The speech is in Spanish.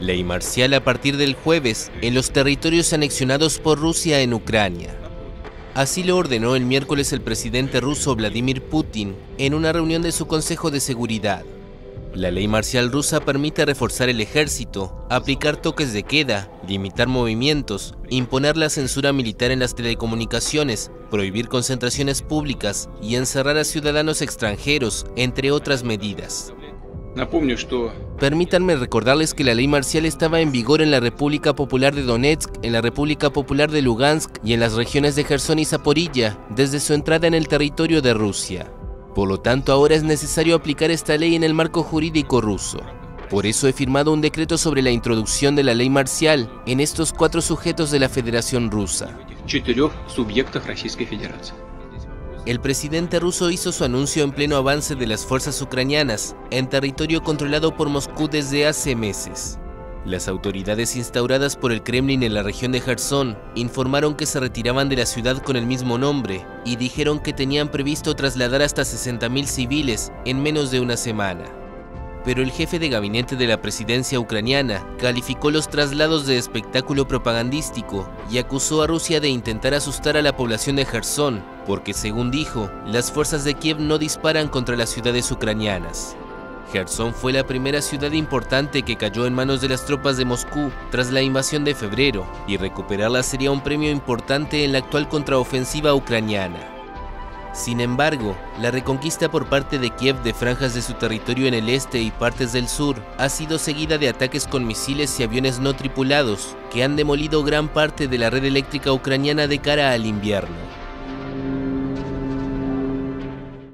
Ley marcial a partir del jueves en los territorios anexionados por Rusia en Ucrania. Así lo ordenó el miércoles el presidente ruso Vladimir Putin en una reunión de su Consejo de Seguridad. La ley marcial rusa permite reforzar el ejército, aplicar toques de queda, limitar movimientos, imponer la censura militar en las telecomunicaciones, prohibir concentraciones públicas y encerrar a ciudadanos extranjeros, entre otras medidas. Permítanme recordarles que la ley marcial estaba en vigor en la República Popular de Donetsk, en la República Popular de Lugansk y en las regiones de Gerson y Zaporilla desde su entrada en el territorio de Rusia. Por lo tanto, ahora es necesario aplicar esta ley en el marco jurídico ruso. Por eso he firmado un decreto sobre la introducción de la ley marcial en estos cuatro sujetos de la Federación Rusa. El presidente ruso hizo su anuncio en pleno avance de las fuerzas ucranianas en territorio controlado por Moscú desde hace meses. Las autoridades instauradas por el Kremlin en la región de Gerson informaron que se retiraban de la ciudad con el mismo nombre y dijeron que tenían previsto trasladar hasta 60.000 civiles en menos de una semana. Pero el jefe de gabinete de la presidencia ucraniana calificó los traslados de espectáculo propagandístico y acusó a Rusia de intentar asustar a la población de Gerson, porque según dijo, las fuerzas de Kiev no disparan contra las ciudades ucranianas. Gerson fue la primera ciudad importante que cayó en manos de las tropas de Moscú tras la invasión de febrero, y recuperarla sería un premio importante en la actual contraofensiva ucraniana. Sin embargo, la reconquista por parte de Kiev de franjas de su territorio en el este y partes del sur ha sido seguida de ataques con misiles y aviones no tripulados que han demolido gran parte de la red eléctrica ucraniana de cara al invierno.